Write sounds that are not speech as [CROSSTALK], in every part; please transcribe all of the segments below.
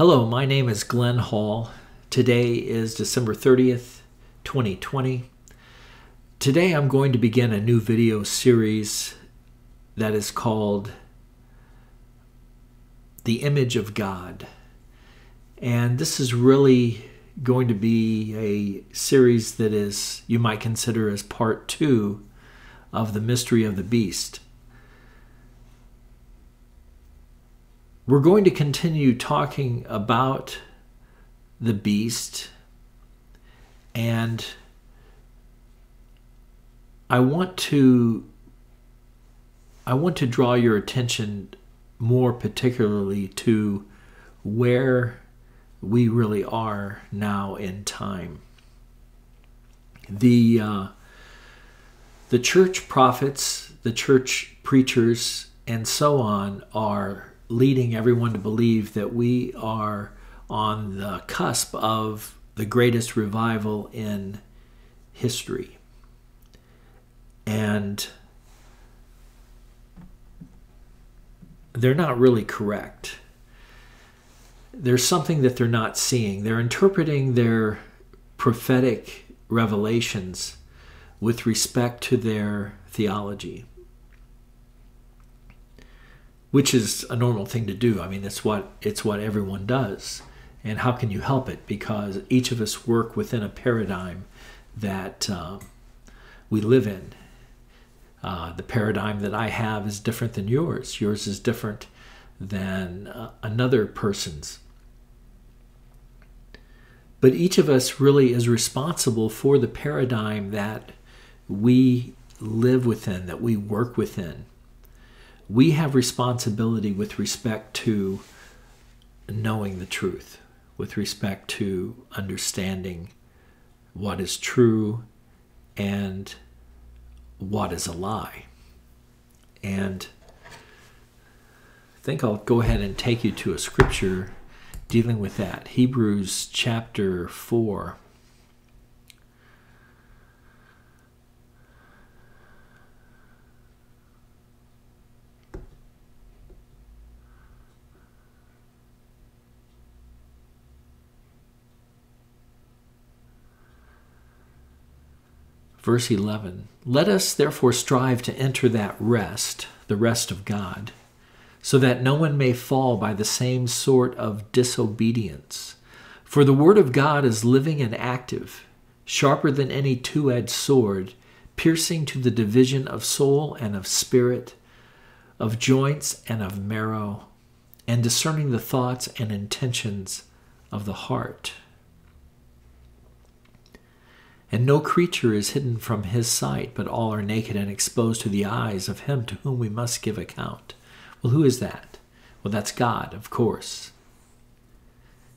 Hello, my name is Glenn Hall. Today is December 30th, 2020. Today I'm going to begin a new video series that is called The Image of God. And this is really going to be a series that is, you might consider as part two of the mystery of the beast. We're going to continue talking about the beast and I want to I want to draw your attention more particularly to where we really are now in time. The uh, the church prophets, the church preachers, and so on are leading everyone to believe that we are on the cusp of the greatest revival in history. And they're not really correct. There's something that they're not seeing. They're interpreting their prophetic revelations with respect to their theology which is a normal thing to do. I mean, it's what it's what everyone does. And how can you help it? Because each of us work within a paradigm that uh, we live in. Uh, the paradigm that I have is different than yours. Yours is different than uh, another person's. But each of us really is responsible for the paradigm that we live within, that we work within we have responsibility with respect to knowing the truth, with respect to understanding what is true and what is a lie. And I think I'll go ahead and take you to a scripture dealing with that. Hebrews chapter 4. Verse 11 Let us therefore strive to enter that rest, the rest of God, so that no one may fall by the same sort of disobedience. For the word of God is living and active, sharper than any two edged sword, piercing to the division of soul and of spirit, of joints and of marrow, and discerning the thoughts and intentions of the heart. And no creature is hidden from his sight, but all are naked and exposed to the eyes of him to whom we must give account. Well, who is that? Well, that's God, of course.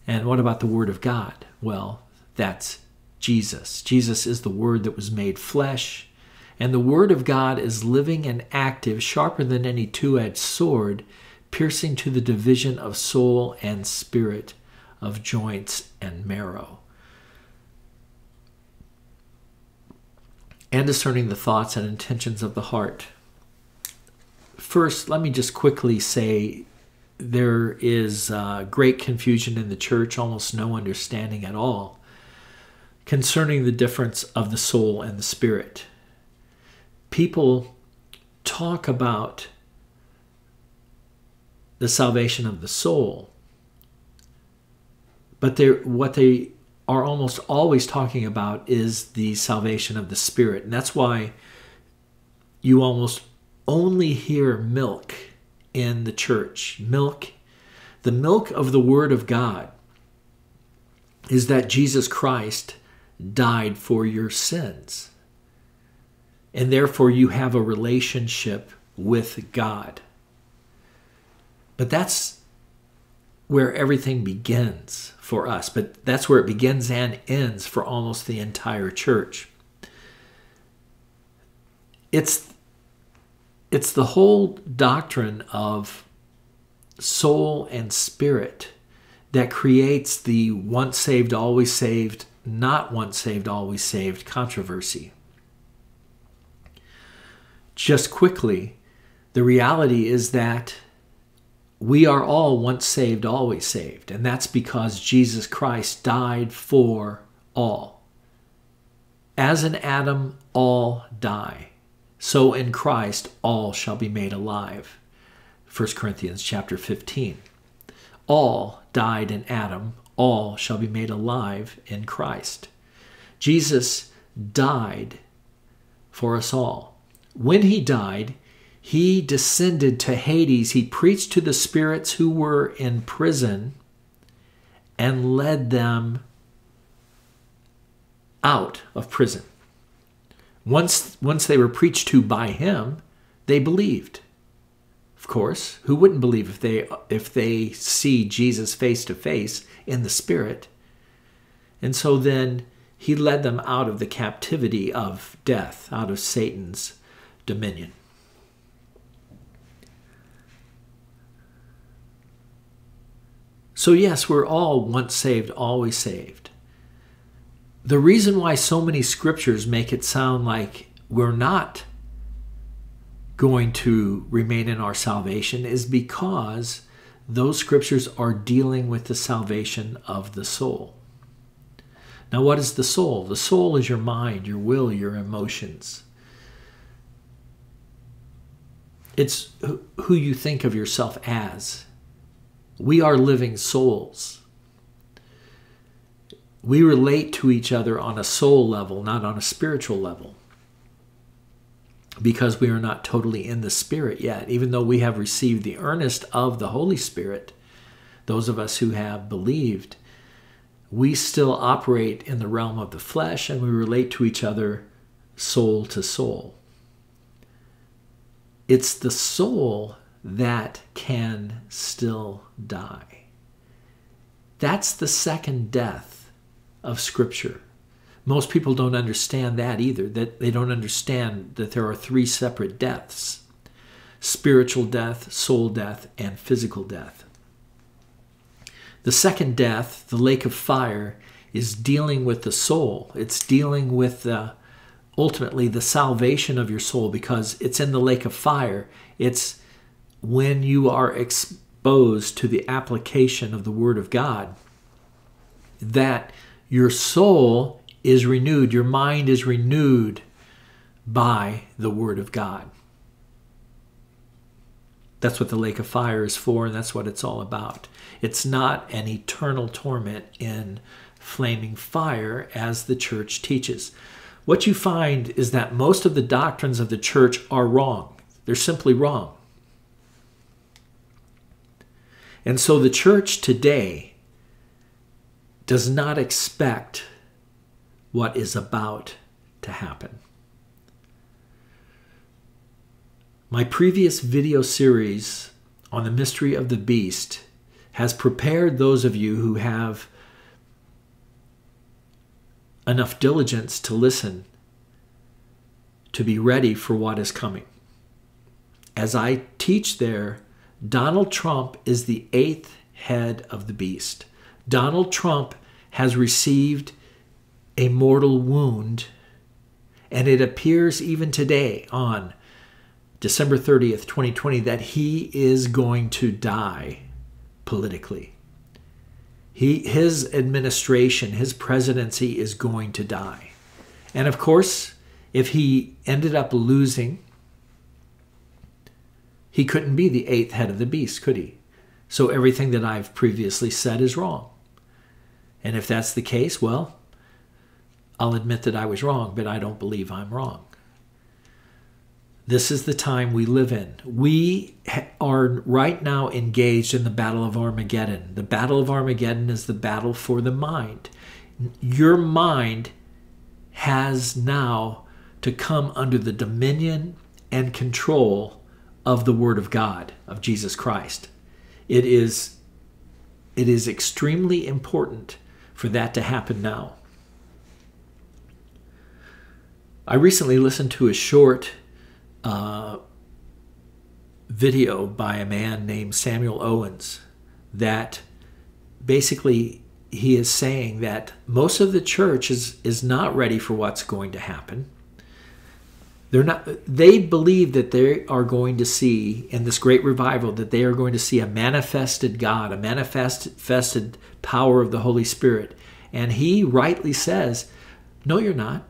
And what about the Word of God? Well, that's Jesus. Jesus is the Word that was made flesh. And the Word of God is living and active, sharper than any two edged sword, piercing to the division of soul and spirit, of joints and marrow. And discerning the thoughts and intentions of the heart. First, let me just quickly say there is uh, great confusion in the church, almost no understanding at all concerning the difference of the soul and the spirit. People talk about the salvation of the soul, but what they are almost always talking about is the salvation of the spirit. And that's why you almost only hear milk in the church. Milk, the milk of the Word of God, is that Jesus Christ died for your sins. And therefore, you have a relationship with God. But that's where everything begins for us, but that's where it begins and ends for almost the entire church. It's it's the whole doctrine of soul and spirit that creates the once saved always saved, not once saved always saved controversy. Just quickly, the reality is that we are all once saved, always saved. And that's because Jesus Christ died for all. As in Adam, all die. So in Christ, all shall be made alive. 1 Corinthians chapter 15. All died in Adam, all shall be made alive in Christ. Jesus died for us all. When he died, he descended to Hades. He preached to the spirits who were in prison and led them out of prison. Once, once they were preached to by him, they believed. Of course, who wouldn't believe if they if they see Jesus face to face in the spirit? And so then he led them out of the captivity of death, out of Satan's dominion. So, yes, we're all once saved, always saved. The reason why so many scriptures make it sound like we're not going to remain in our salvation is because those scriptures are dealing with the salvation of the soul. Now, what is the soul? The soul is your mind, your will, your emotions. It's who you think of yourself as. We are living souls. We relate to each other on a soul level, not on a spiritual level. Because we are not totally in the Spirit yet, even though we have received the earnest of the Holy Spirit, those of us who have believed, we still operate in the realm of the flesh and we relate to each other soul to soul. It's the soul that can still die. That's the second death of Scripture. Most people don't understand that either, that they don't understand that there are three separate deaths spiritual death, soul death, and physical death. The second death, the lake of fire, is dealing with the soul. It's dealing with the, ultimately the salvation of your soul because it's in the lake of fire. It's when you are exposed to the application of the Word of God, that your soul is renewed, your mind is renewed by the Word of God. That's what the lake of fire is for, and that's what it's all about. It's not an eternal torment in flaming fire as the church teaches. What you find is that most of the doctrines of the church are wrong. They're simply wrong. And so the church today does not expect what is about to happen. My previous video series on the mystery of the beast has prepared those of you who have enough diligence to listen to be ready for what is coming. As I teach there, Donald Trump is the eighth head of the beast. Donald Trump has received a mortal wound, and it appears even today on December 30th, 2020, that he is going to die politically. He, his administration, his presidency is going to die. And of course, if he ended up losing he couldn't be the eighth head of the beast, could he? So everything that I've previously said is wrong. And if that's the case, well, I'll admit that I was wrong, but I don't believe I'm wrong. This is the time we live in. We are right now engaged in the Battle of Armageddon. The Battle of Armageddon is the battle for the mind. Your mind has now to come under the dominion and control of the Word of God, of Jesus Christ. It is, it is extremely important for that to happen now. I recently listened to a short uh, video by a man named Samuel Owens that basically he is saying that most of the church is, is not ready for what's going to happen they're not they believe that they are going to see in this great revival that they are going to see a manifested God, a manifested power of the Holy Spirit. And he rightly says, "No, you're not.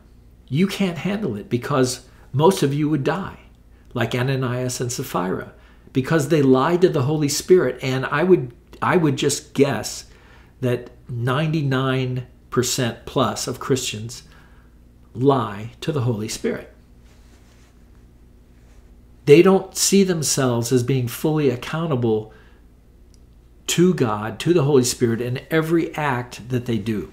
You can't handle it because most of you would die, like Ananias and Sapphira, because they lied to the Holy Spirit." And I would I would just guess that 99% plus of Christians lie to the Holy Spirit. They don't see themselves as being fully accountable to God, to the Holy Spirit, in every act that they do.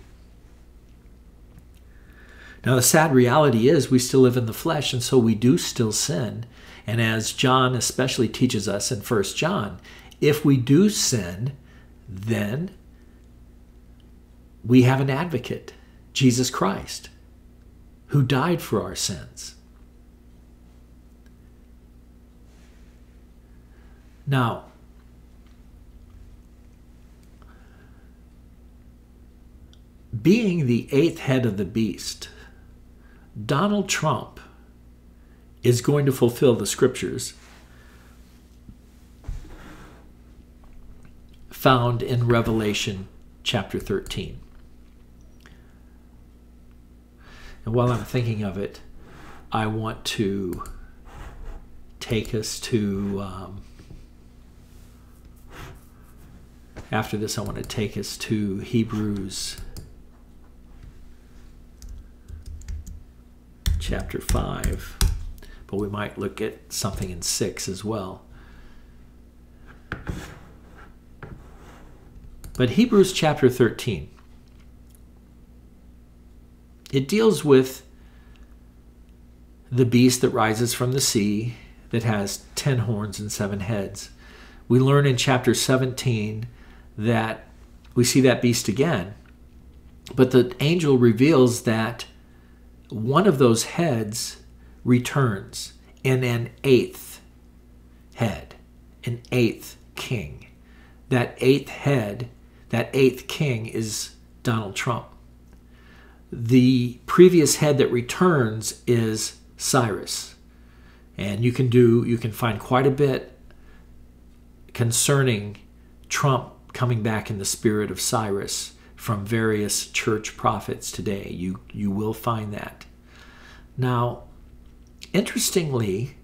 Now, the sad reality is we still live in the flesh, and so we do still sin. And as John especially teaches us in 1 John, if we do sin, then we have an advocate, Jesus Christ, who died for our sins. Now, being the eighth head of the beast, Donald Trump is going to fulfill the scriptures found in Revelation chapter 13. And while I'm thinking of it, I want to take us to um, After this, I want to take us to Hebrews chapter 5, but we might look at something in 6 as well. But Hebrews chapter 13, it deals with the beast that rises from the sea that has 10 horns and 7 heads. We learn in chapter 17 that we see that beast again. But the angel reveals that one of those heads returns in an eighth head, an eighth king. That eighth head, that eighth king is Donald Trump. The previous head that returns is Cyrus. And you can do you can find quite a bit concerning Trump coming back in the spirit of Cyrus from various church prophets today. You, you will find that. Now, interestingly,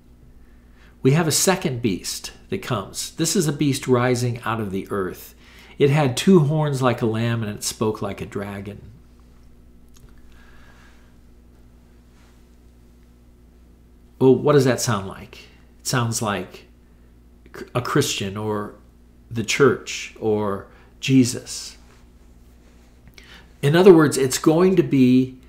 we have a second beast that comes. This is a beast rising out of the earth. It had two horns like a lamb and it spoke like a dragon. Well, what does that sound like? It sounds like a Christian or the church or Jesus. In other words, it's going to be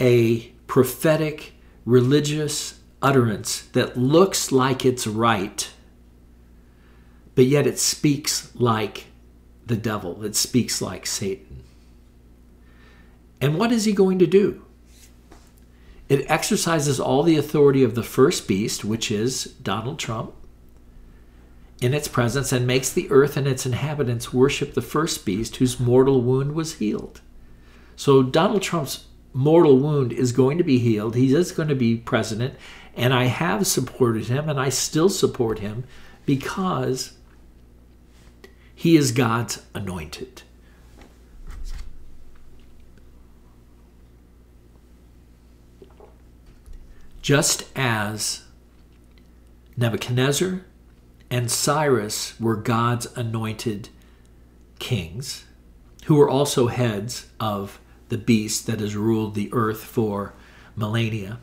a prophetic religious utterance that looks like it's right, but yet it speaks like the devil, it speaks like Satan. And what is he going to do? It exercises all the authority of the first beast, which is Donald Trump, in its presence and makes the earth and its inhabitants worship the first beast whose mortal wound was healed. So Donald Trump's mortal wound is going to be healed. He is going to be president. And I have supported him and I still support him because he is God's anointed. Just as Nebuchadnezzar and Cyrus were God's anointed kings, who were also heads of the beast that has ruled the earth for millennia.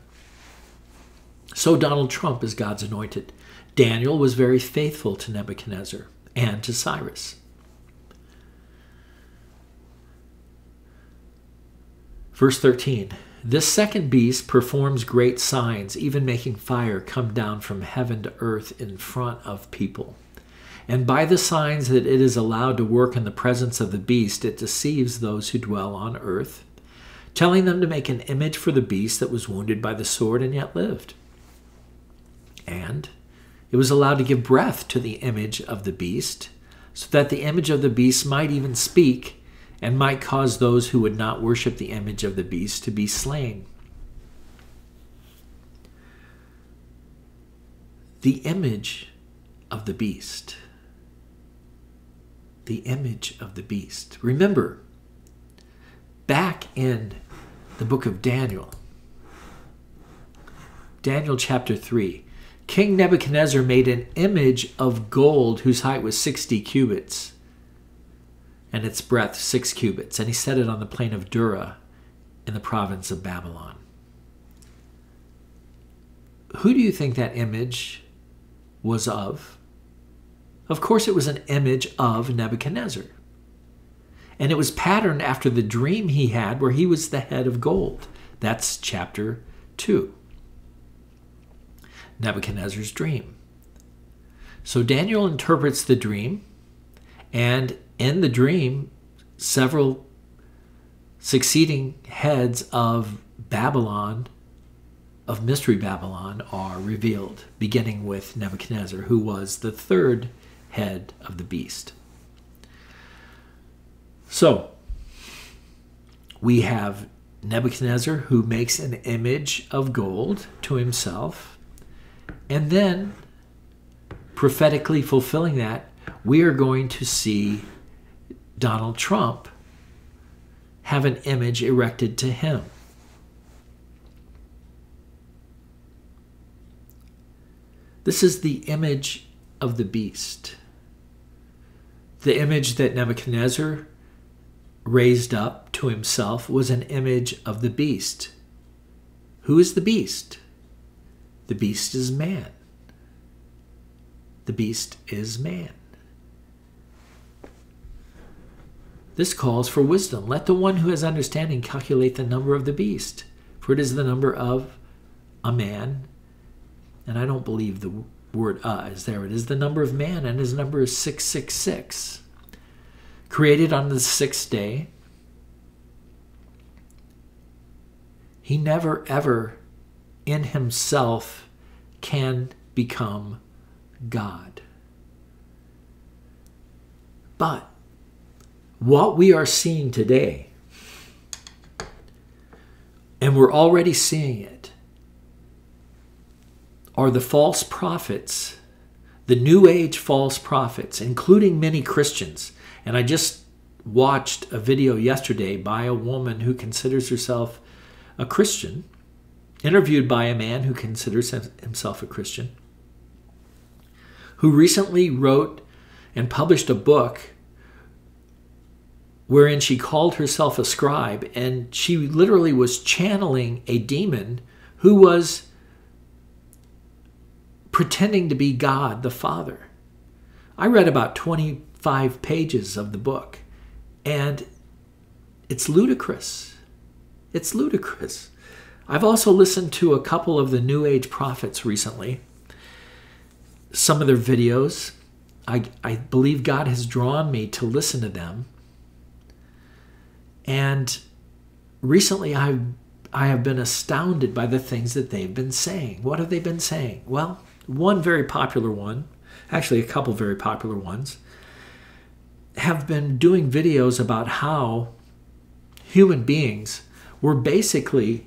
So Donald Trump is God's anointed. Daniel was very faithful to Nebuchadnezzar and to Cyrus. Verse 13 this second beast performs great signs, even making fire come down from heaven to earth in front of people. And by the signs that it is allowed to work in the presence of the beast, it deceives those who dwell on earth, telling them to make an image for the beast that was wounded by the sword and yet lived. And it was allowed to give breath to the image of the beast, so that the image of the beast might even speak and might cause those who would not worship the image of the beast to be slain. the image of the beast. The image of the beast. Remember, back in the book of Daniel, Daniel chapter 3, King Nebuchadnezzar made an image of gold whose height was 60 cubits and its breadth 6 cubits, and he set it on the plain of Dura in the province of Babylon. Who do you think that image was of? Of course, it was an image of Nebuchadnezzar. And it was patterned after the dream he had where he was the head of gold. That's chapter 2. Nebuchadnezzar's dream. So Daniel interprets the dream, and in the dream, several succeeding heads of Babylon, of Mystery Babylon, are revealed, beginning with Nebuchadnezzar, who was the third head of the beast. So, we have Nebuchadnezzar who makes an image of gold to himself, and then prophetically fulfilling that, we are going to see Donald Trump have an image erected to him. This is the image of the beast. The image that Nebuchadnezzar raised up to himself was an image of the beast. Who is the beast? The beast is man. The beast is man. This calls for wisdom. Let the one who has understanding calculate the number of the beast, for it is the number of a man. And I don't believe the word uh is there. It is the number of man, and his number is 666. Created on the sixth day. He never, ever in himself can become God. But what we are seeing today, and we're already seeing it, are the false prophets, the New Age false prophets, including many Christians. And I just watched a video yesterday by a woman who considers herself a Christian, interviewed by a man who considers himself a Christian, who recently wrote and published a book wherein she called herself a scribe, and she literally was channeling a demon who was pretending to be God the Father. I read about 25 pages of the book, and it's ludicrous. It's ludicrous. I've also listened to a couple of the New Age prophets recently, some of their videos. I, I believe God has drawn me to listen to them and recently I've I have been astounded by the things that they've been saying. What have they been saying? Well, one very popular one, actually a couple very popular ones, have been doing videos about how human beings were basically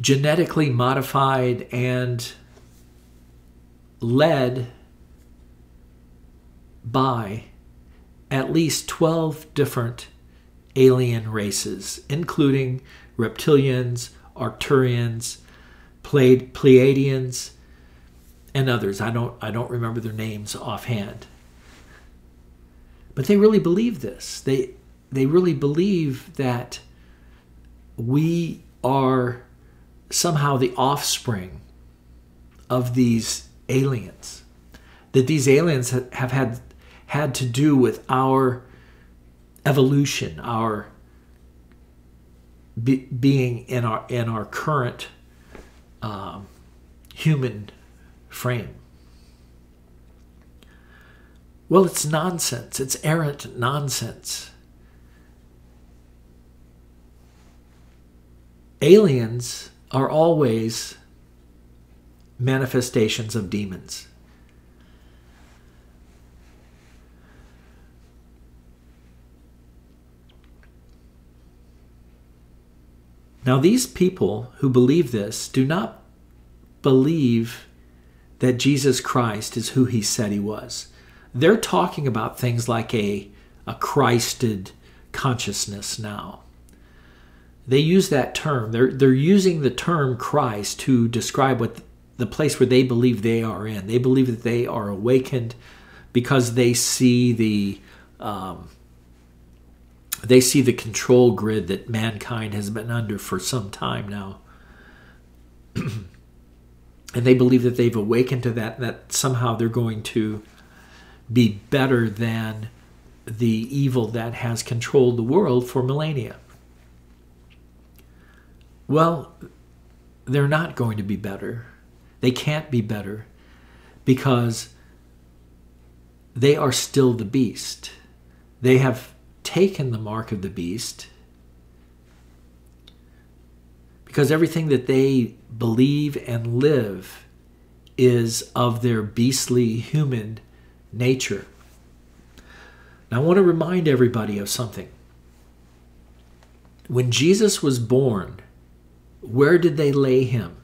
genetically modified and led by at least 12 different alien races, including reptilians, Arcturians, Pleiadians, and others. I don't, I don't remember their names offhand. But they really believe this. They, they really believe that we are somehow the offspring of these aliens. That these aliens have had had to do with our evolution, our be, being in our in our current um, human frame. Well, it's nonsense. It's errant nonsense. Aliens are always manifestations of demons. Now, these people who believe this do not believe that Jesus Christ is who he said he was. They're talking about things like a, a Christed consciousness now. They use that term. They're, they're using the term Christ to describe what the place where they believe they are in. They believe that they are awakened because they see the um, they see the control grid that mankind has been under for some time now. [CLEARS THROAT] and they believe that they've awakened to that, that somehow they're going to be better than the evil that has controlled the world for millennia. Well, they're not going to be better. They can't be better because they are still the beast. They have taken the mark of the beast because everything that they believe and live is of their beastly human nature. Now, I want to remind everybody of something. When Jesus was born, where did they lay him?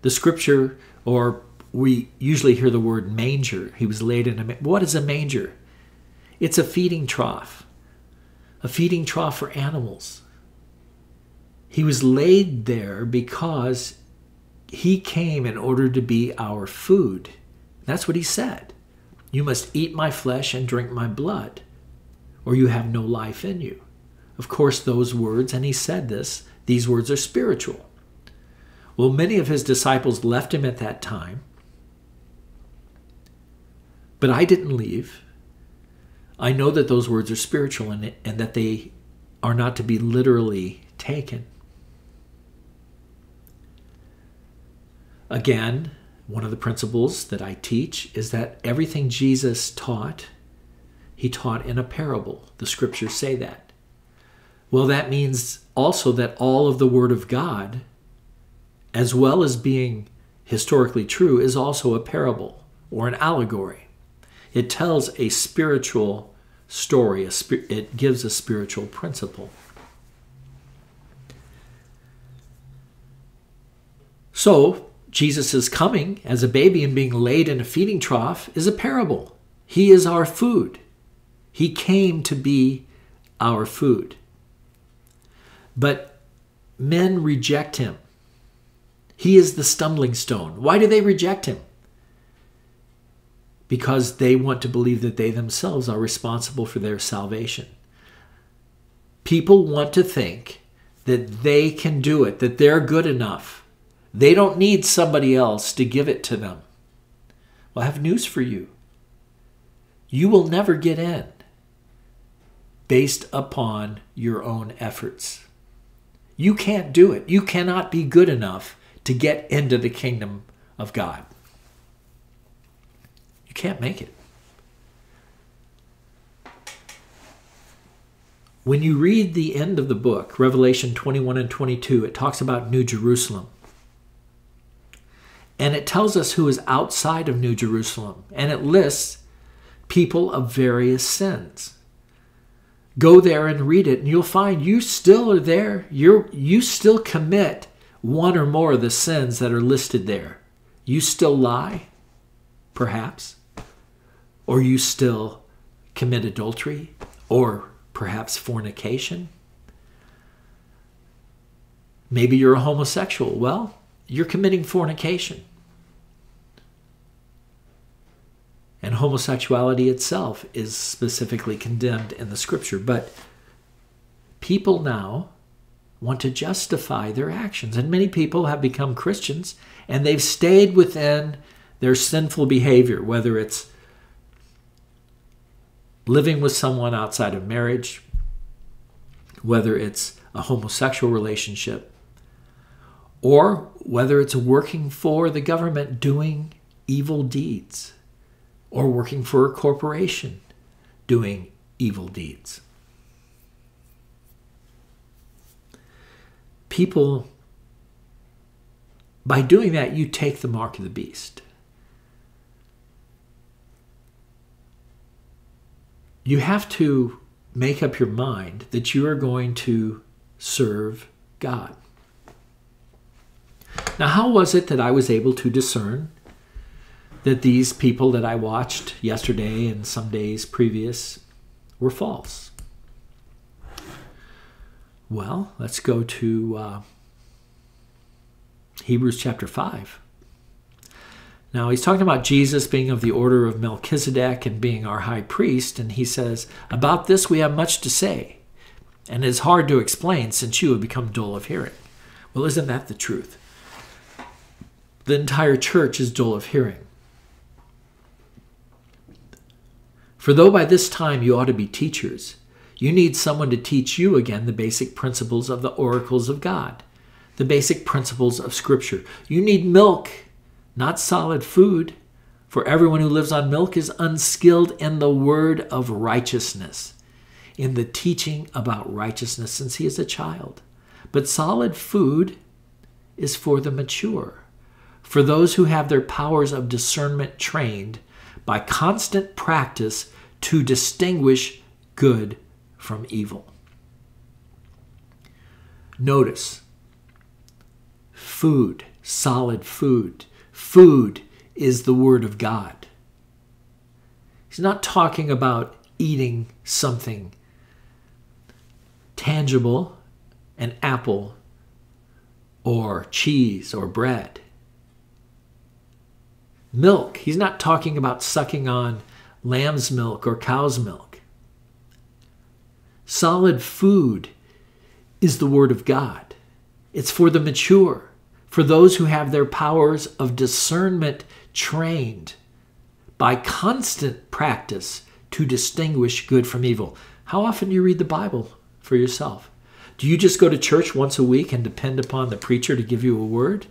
The scripture, or we usually hear the word manger. He was laid in a. What is a manger? It's a feeding trough, a feeding trough for animals. He was laid there because he came in order to be our food. That's what he said. You must eat my flesh and drink my blood, or you have no life in you. Of course, those words, and he said this, these words are spiritual. Well, many of his disciples left him at that time, but I didn't leave. I know that those words are spiritual and, and that they are not to be literally taken. Again, one of the principles that I teach is that everything Jesus taught, he taught in a parable. The scriptures say that. Well, that means also that all of the Word of God, as well as being historically true, is also a parable or an allegory. It tells a spiritual story, it gives a spiritual principle. So, Jesus' is coming as a baby and being laid in a feeding trough is a parable. He is our food. He came to be our food. But men reject him. He is the stumbling stone. Why do they reject him? Because they want to believe that they themselves are responsible for their salvation. People want to think that they can do it, that they're good enough. They don't need somebody else to give it to them. Well, I have news for you. You will never get in based upon your own efforts. You can't do it. You cannot be good enough to get into the kingdom of God. You can't make it. When you read the end of the book, Revelation 21 and 22, it talks about New Jerusalem. And it tells us who is outside of New Jerusalem. And it lists people of various sins. Go there and read it, and you'll find you still are there. You're, you still commit one or more of the sins that are listed there. You still lie, perhaps or you still commit adultery or perhaps fornication. Maybe you're a homosexual. Well, you're committing fornication. And homosexuality itself is specifically condemned in the scripture. But people now want to justify their actions. And many people have become Christians and they've stayed within their sinful behavior, whether it's living with someone outside of marriage, whether it's a homosexual relationship, or whether it's working for the government doing evil deeds, or working for a corporation doing evil deeds. People, by doing that, you take the mark of the beast. You have to make up your mind that you are going to serve God. Now, how was it that I was able to discern that these people that I watched yesterday and some days previous were false? Well, let's go to uh, Hebrews chapter 5. Now, he's talking about Jesus being of the order of Melchizedek and being our high priest, and he says, About this we have much to say, and it is hard to explain since you have become dull of hearing. Well, isn't that the truth? The entire church is dull of hearing. For though by this time you ought to be teachers, you need someone to teach you again the basic principles of the oracles of God, the basic principles of Scripture. You need milk not solid food. For everyone who lives on milk is unskilled in the word of righteousness, in the teaching about righteousness since he is a child. But solid food is for the mature, for those who have their powers of discernment trained by constant practice to distinguish good from evil. Notice food, solid food, Food is the Word of God. He's not talking about eating something tangible, an apple, or cheese, or bread. Milk, he's not talking about sucking on lamb's milk or cow's milk. Solid food is the Word of God, it's for the mature for those who have their powers of discernment trained by constant practice to distinguish good from evil. How often do you read the Bible for yourself? Do you just go to church once a week and depend upon the preacher to give you a word?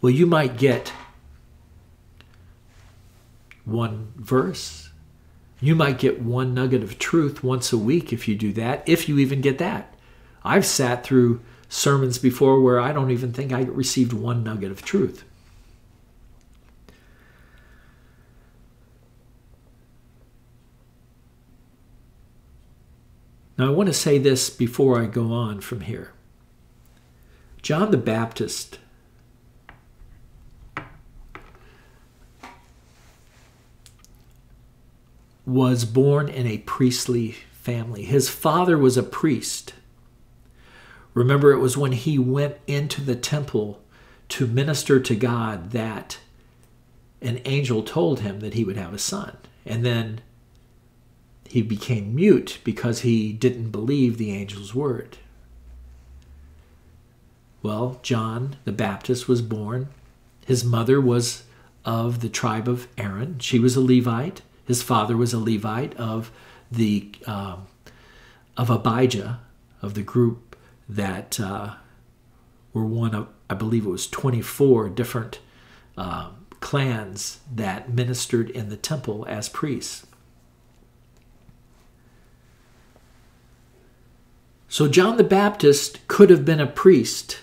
Well, you might get one verse. You might get one nugget of truth once a week if you do that, if you even get that. I've sat through sermons before where I don't even think I received one nugget of truth. Now, I want to say this before I go on from here. John the Baptist was born in a priestly family. His father was a priest. Remember, it was when he went into the temple to minister to God that an angel told him that he would have a son. And then he became mute because he didn't believe the angel's word. Well, John the Baptist was born. His mother was of the tribe of Aaron. She was a Levite. His father was a Levite of the um, of Abijah, of the group that uh, were one of, I believe it was 24 different uh, clans that ministered in the temple as priests. So John the Baptist could have been a priest.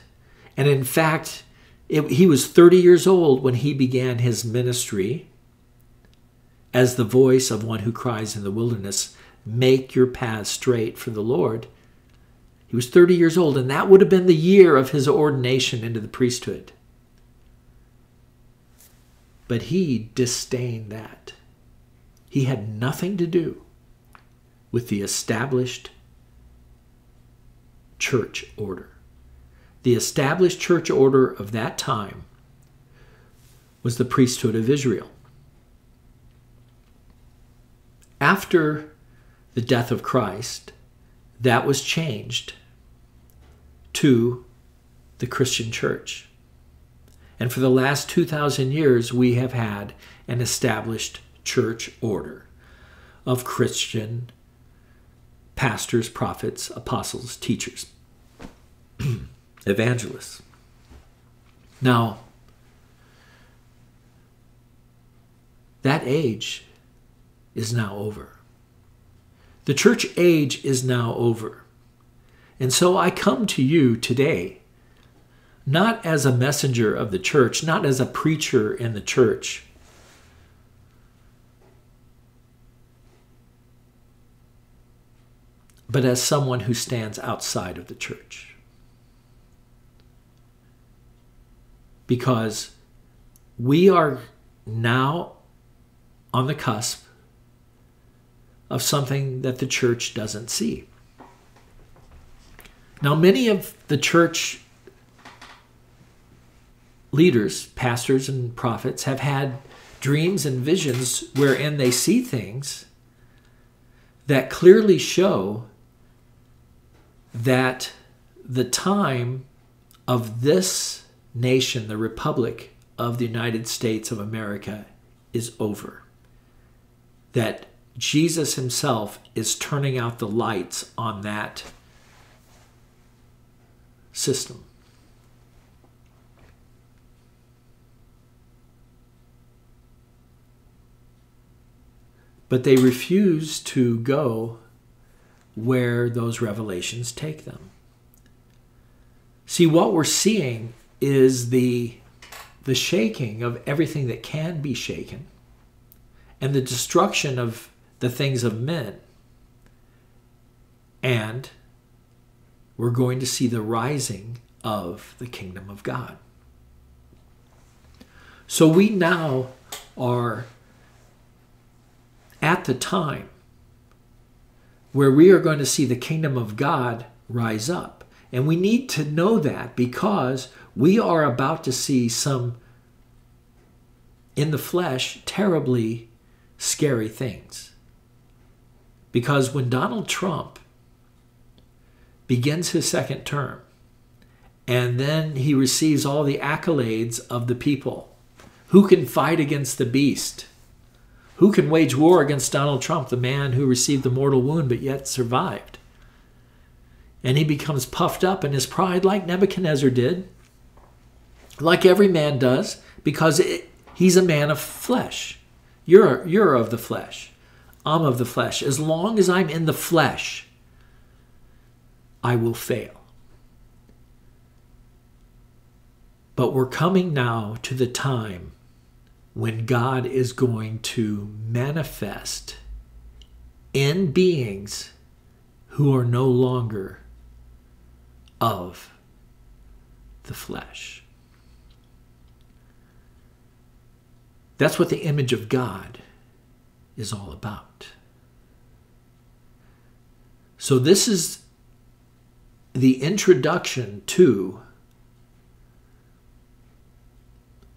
And in fact, it, he was 30 years old when he began his ministry as the voice of one who cries in the wilderness, Make your path straight for the Lord. He was 30 years old, and that would have been the year of his ordination into the priesthood. But he disdained that. He had nothing to do with the established church order. The established church order of that time was the priesthood of Israel. After the death of Christ, that was changed to the Christian church. And for the last 2,000 years, we have had an established church order of Christian pastors, prophets, apostles, teachers, [CLEARS THROAT] evangelists. Now, that age is now over. The church age is now over. And so I come to you today, not as a messenger of the church, not as a preacher in the church. But as someone who stands outside of the church. because we are now on the cusp of something that the church doesn't see. Now, many of the church leaders, pastors, and prophets have had dreams and visions wherein they see things that clearly show that the time of this nation, the Republic of the United States of America, is over. That Jesus himself is turning out the lights on that system. But they refuse to go where those revelations take them. See, what we're seeing is the, the shaking of everything that can be shaken and the destruction of the things of men. And we're going to see the rising of the kingdom of God. So we now are at the time where we are going to see the kingdom of God rise up. And we need to know that because we are about to see some, in the flesh, terribly scary things. Because when Donald Trump begins his second term, and then he receives all the accolades of the people, who can fight against the beast? Who can wage war against Donald Trump, the man who received the mortal wound but yet survived? And he becomes puffed up in his pride, like Nebuchadnezzar did, like every man does, because it, he's a man of flesh. You're, you're of the flesh. I'm of the flesh. As long as I'm in the flesh, I will fail. But we're coming now to the time when God is going to manifest in beings who are no longer of the flesh. That's what the image of God is all about. So, this is the introduction to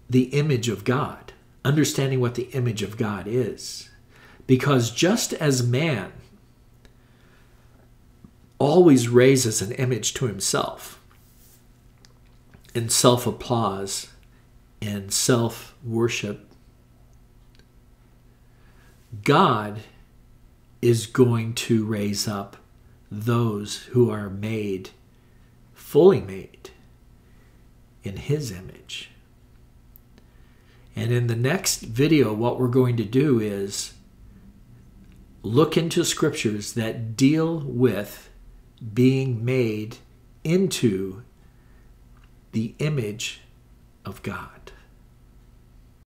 the image of God understanding what the image of God is. Because just as man always raises an image to himself in self applause and self worship, God is going to raise up those who are made, fully made, in His image. And in the next video, what we're going to do is look into scriptures that deal with being made into the image of God.